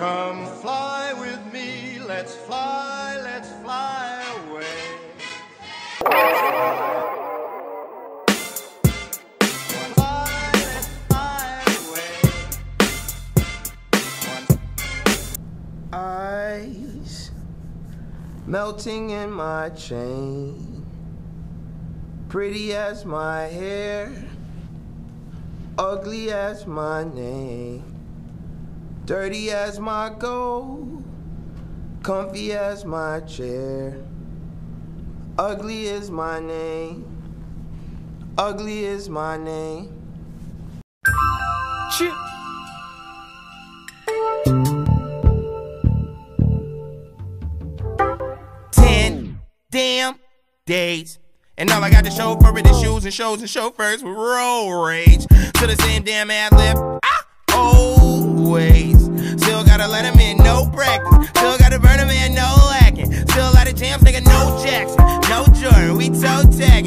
Come fly with me, let's fly, let's fly away. Melting in my chain, pretty as my hair, ugly as my name, dirty as my gold, comfy as my chair, ugly is my name, ugly is my name. Chip. Ten damn days. And all I got to show for it is shoes and shows and chauffeurs with road rage. To the same damn ad lib. Ah, always.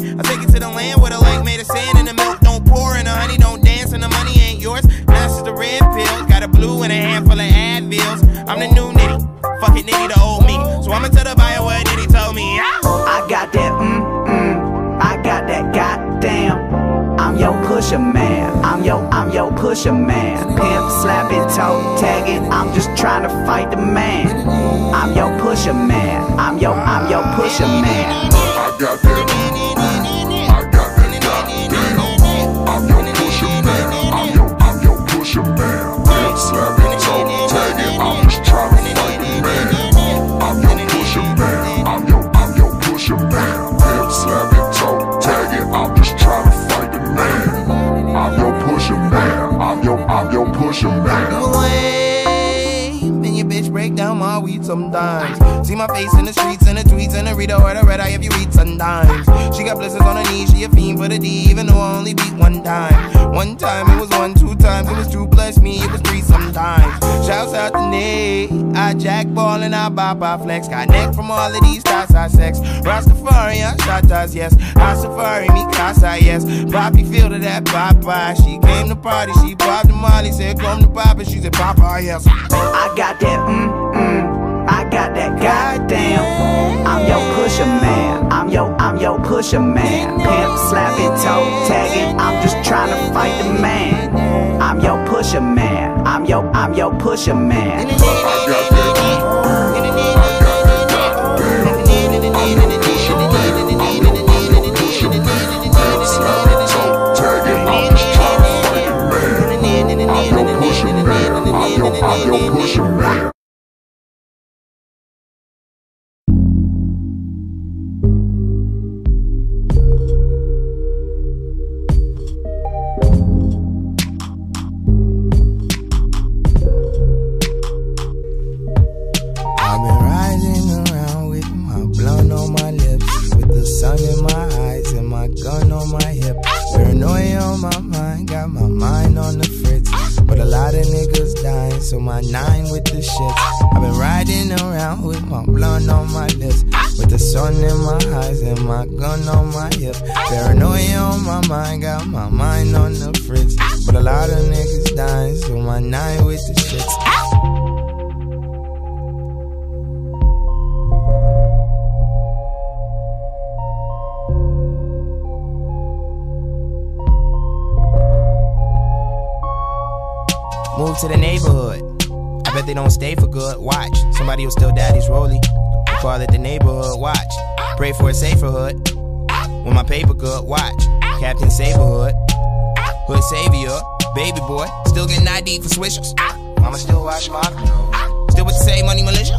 I take it to the land where the lake made of sand and the milk don't pour and the honey don't dance and the money ain't yours. Now this is the red pills. Got a blue and a handful of Advils. I'm the new nitty. Fuck it, nitty, the old me. So I'ma tell the buyer what nitty told me. I got that mm mm, I got that goddamn. I'm your pusher man, I'm your, I'm your pusher man. Pimp, slapping, toe tagging, I'm just trying to fight the man. I'm your pusher man, I'm your, I'm your pusher man. I got that. Break down my weed sometimes. See my face in the streets and the tweets and the read or the red eye if you read sometimes. She got blisters on her knees, she a fiend for the D, even though I only beat one time. One time it was one, two times it was two plus me, it was three sometimes. Shouts out to Nate, I jack ball and I bop, I flex. Got neck from all of these thoughts I sex. Rastafari, I shot us, yes. I safari, me casa, yes. Poppy feel to that Papa. She came to party, she popped the molly, said come to Papa, she said Papa, yes. I got that mm mm, I got that goddamn. I'm your pusher man, I'm your, I'm your pusher man. Pimp, slapping, toe tagging, I'm just trying to fight the man. I'm your pusher man, I'm your, I'm your pusher man. I. I'm your, I'm your pusher man. On my mind, got my mind on the fritz. But a lot of niggas dying, so my nine with the shits. I've been riding around with my blunt on my lips, with the sun in my eyes and my gun on my hip. Paranoia on my mind, got my mind on the fritz. But a lot of niggas dying, so my nine with the shits. To the neighborhood. I bet they don't stay for good. Watch, somebody will steal daddy's rollie. Call it the neighborhood. Watch, pray for a safer hood. When my paper good, watch. Captain Saberhood. Hood savior. Baby boy. Still getting ID for swishers. I'ma still watch my clothes. Still with the same money militia.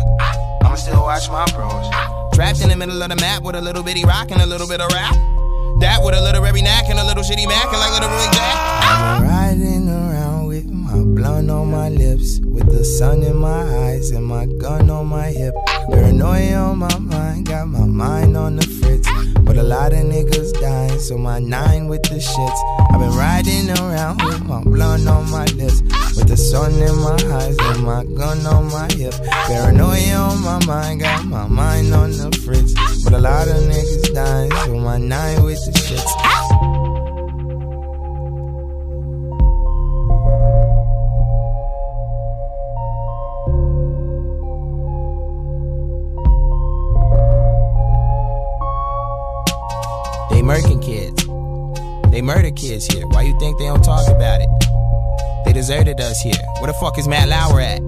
I'ma still watch my pros. Trapped in the middle of the map with a little bitty rock and a little bit of rap. That with a literary knack and a little shitty mac and like little Willie Jack. I'm riding with my on my lips, with the sun in my eyes and my gun on my hip. Paranoia on my mind, got my mind on the fritz. But a lot of niggas dying, so my nine with the shits. I've been riding around with my blunt on my lips, with the sun in my eyes and my gun on my hip. Paranoia on my mind, got my mind on the fritz. But a lot of niggas dying, so my nine with the shits. They murder kids here. Why you think they don't talk about it? They deserted us here. Where the fuck is Matt Lauer at?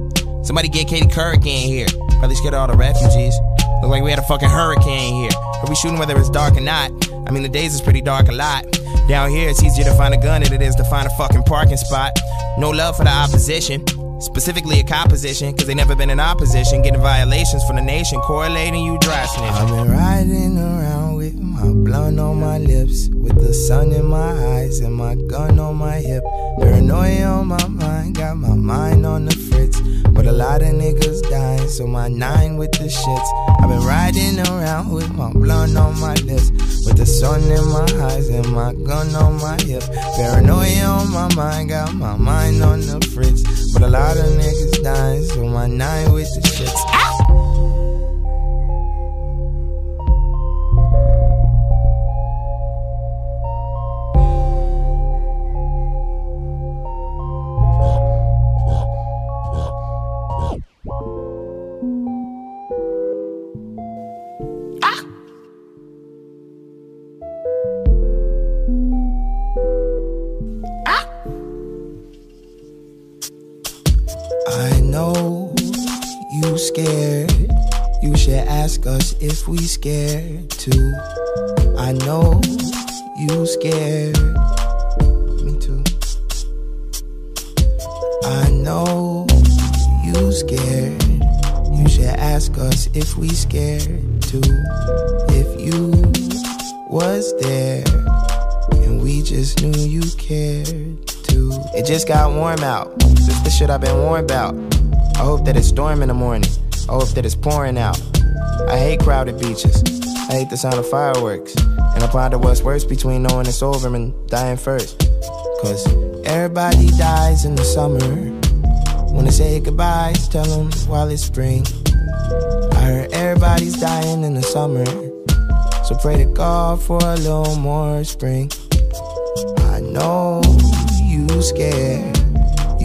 Somebody get Katie Couric in here. Probably scared all the refugees. Look like we had a fucking hurricane here. Are we shooting whether it's dark or not? I mean, the days is pretty dark a lot. Down here, it's easier to find a gun than it is to find a fucking parking spot. No love for the opposition. Specifically a composition, cause they never been in opposition, getting violations from the nation, correlating you dry I've been riding around with my blunt on my lips, with the sun in my eyes and my gun on my hip. Paranoia on my mind, got my mind on the fritz. But a lot of niggas dying, so my nine with the shits. I've been riding around with my blunt on my lips, with the sun in my eyes and my gun on my hip. Paranoia on my mind, got my mind on the fritz. But a lot of niggas dying, so my nine with the shits. I scared. You should ask us if we scared too. I know you scared. Me too. I know you scared. You should ask us if we scared too. If you was there and we just knew you cared too. It just got warm out. This the shit I've been warned about. I hope that it's storm in the morning. I hope that it's pouring out. I hate crowded beaches. I hate the sound of fireworks. And I ponder what's worse between knowing it's over and dying first. Cause everybody dies in the summer. Wanna say goodbyes, tell them while it's spring. I heard everybody's dying in the summer. So pray to God for a little more spring. I know you scared.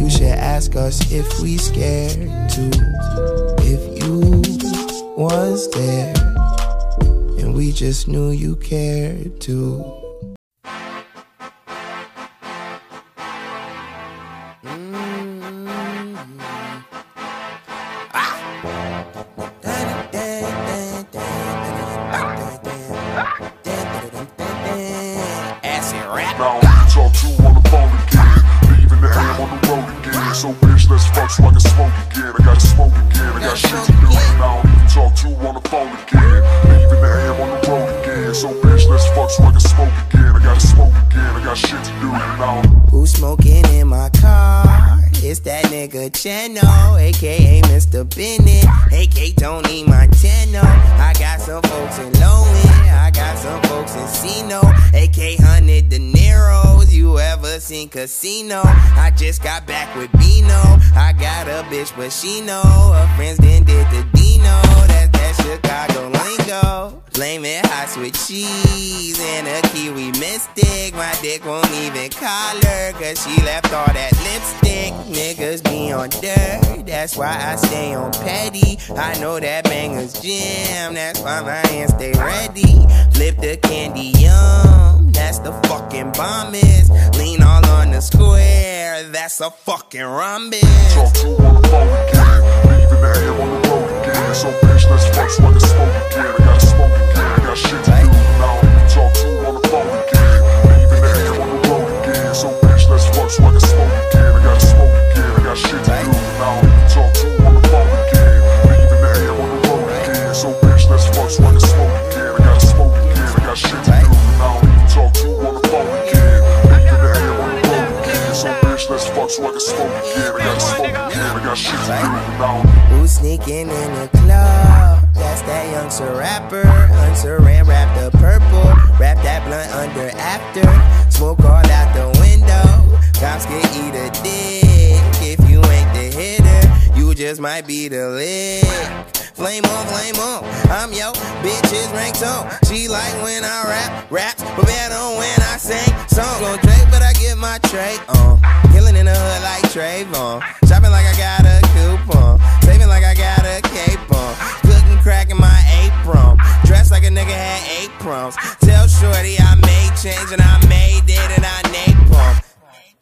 You should ask us if we scared too. If you was there and we just knew you cared too. Mm-hmm. Ah. Acid rap. So bitch, let's fuck so I can smoke again. I gotta smoke again. I got shit to do. and I don't even talk to on the phone again. Leaving the AM on the road again. So bitch, let's fuck so I can smoke again. I gotta smoke again. I got shit to do. And I don't. Who's smoking in my? It's that nigga Chano, aka Mr. Bennett. AK Tony Montana. I got some folks in Low I got some folks in Sino. AK Hundred De Niro's, you ever seen Casino? I just got back with Bino. I got a bitch, but she know her friends then did the Dino. That's that Chicago. Blame it hot with cheese and a kiwi mystic. My dick won't even call her, cause she left all that lipstick. Niggas be on dirt, that's why I stay on petty. I know that banger's jam, that's why my hands stay ready. Flip the candy yum, that's the fucking bomb is. Lean all on the square, that's a fucking rhombus. talk to on the phone again. Leaving the AM on the road again. So bitch, let's fuck so I can smoke again. I gotta smoke again. I got shit to do. Now you talk to on the phone again. Leaving the AM on the road again. So bitch, let's fuck so I can smoke again. I gotta smoke again. I got shit to do. Sneaking in the club? That's that young youngster rapper. Unsaran wrap the purple. Wrap that blunt under after. Smoke all out the window. Cops can eat a dick. If you ain't the hitter, you just might be the lick. Flame on, flame on. I'm yo bitch's rank on. She like when I rap, raps, but better when I sing songs. Gon' Drake, but I get my tray on. Killing in the hood like Trayvon. Shopping like I got a coupon. Saving like I got a cape on. Cooking crack in my apron. Dressed like a nigga had aprons. Tell Shorty I made change and I made it and I napalm.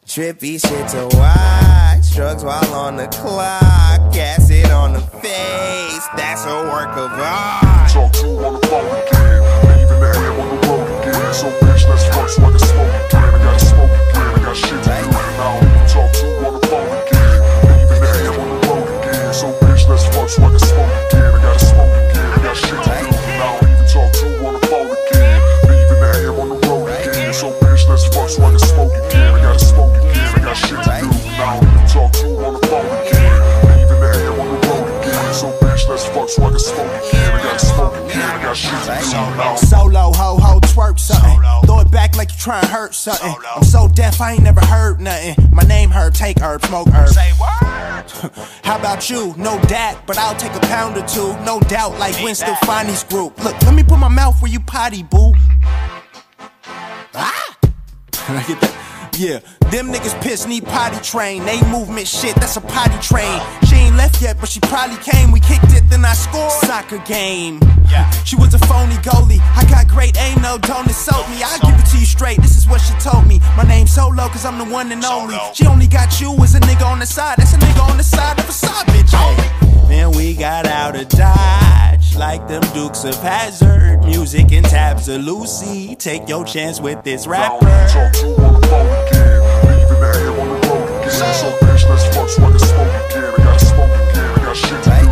Trippy shit to watch. Drugs while on the clock. Acid on the face. That's a work of art. Talk to on the phone again. Leaving the AM on the road again. So bitch, let's fuck like a smoke again. I gotta smoke again. I gotta smoke again. I got shit to do. And I don't Soulo, ho, ho, twerk something. Throw it back like you trying to hurt something. I'm so deaf, I ain't never heard nothing. My name herb, take herb, smoke herb. Say what? How about you? No dat, but I'll take a pound or two. No doubt, like Gwen Stefani's group. Look, let me put my mouth where you potty, boo. Ah! Can I get that? Yeah, them niggas piss need potty train. They movement shit, that's a potty train. She ain't left yet, but she probably came. We kicked it, then I scored. Soccer game. Yeah. She was a phony goalie. I got great aim, no, don't insult me. I'll give it to you straight. This is what she told me. My name's Soulo, cause I'm the one and only. She only got you as a nigga on the side. That's a nigga on the side of a side bitch. Hey. Man, we got out of Dodge like them Dukes of Hazzard. Music and tabs of Lucy. Take your chance with this I rapper. Since your bitch, let's fuck so I smoke again. I got smoke again. I got shit